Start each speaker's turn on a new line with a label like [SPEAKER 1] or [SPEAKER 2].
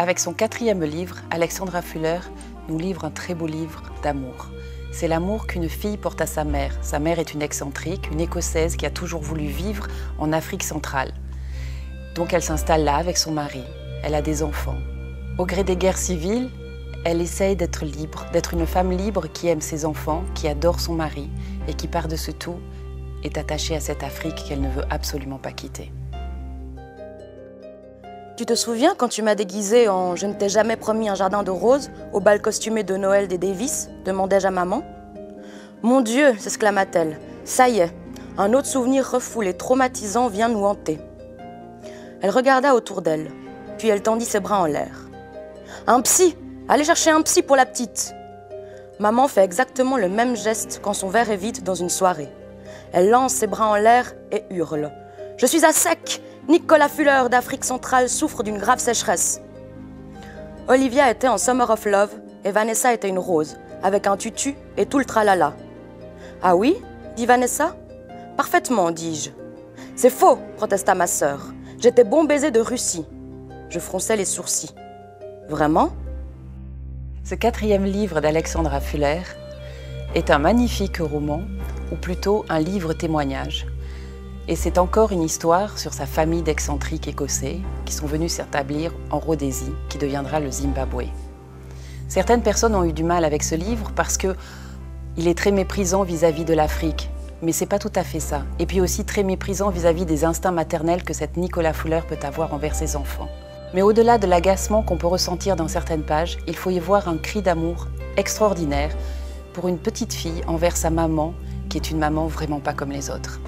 [SPEAKER 1] Avec son quatrième livre, Alexandra Fuller nous livre un très beau livre d'amour. C'est l'amour qu'une fille porte à sa mère. Sa mère est une excentrique, une écossaise qui a toujours voulu vivre en Afrique centrale. Donc elle s'installe là avec son mari. Elle a des enfants. Au gré des guerres civiles, elle essaye d'être libre, d'être une femme libre qui aime ses enfants, qui adore son mari et qui par-dessus tout est attachée à cette Afrique qu'elle ne veut absolument pas quitter.
[SPEAKER 2] Tu te souviens quand tu m'as déguisée en Je ne t'ai jamais promis un jardin de roses au bal costumé de Noël des Davis demandai-je à maman. Mon Dieu s'exclama-t-elle, ça y est, un autre souvenir refoulé, traumatisant vient nous hanter. Elle regarda autour d'elle, puis elle tendit ses bras en l'air. Un psy Allez chercher un psy pour la petite Maman fait exactement le même geste quand son verre est vide dans une soirée. Elle lance ses bras en l'air et hurle. Je suis à sec Nicolas Fuller d'Afrique centrale souffre d'une grave sécheresse. Olivia était en Summer of Love et Vanessa était une rose, avec un tutu et tout le tralala. Ah oui? dit Vanessa. Parfaitement, dis-je. C'est faux, protesta ma sœur. J'étais bon baiser de Russie. Je fronçais les sourcils. Vraiment?
[SPEAKER 1] Ce quatrième livre d'Alexandra Fuller est un magnifique roman, ou plutôt un livre témoignage. Et c'est encore une histoire sur sa famille d'excentriques écossais qui sont venus s'établir en Rhodésie, qui deviendra le Zimbabwe. Certaines personnes ont eu du mal avec ce livre parce que il est très méprisant vis-à-vis de l'Afrique, mais c'est pas tout à fait ça. Et puis aussi très méprisant vis-à-vis des instincts maternels que cette Nicolas Fuller peut avoir envers ses enfants. Mais au-delà de l'agacement qu'on peut ressentir dans certaines pages, il faut y voir un cri d'amour extraordinaire pour une petite fille envers sa maman, qui est une maman vraiment pas comme les autres.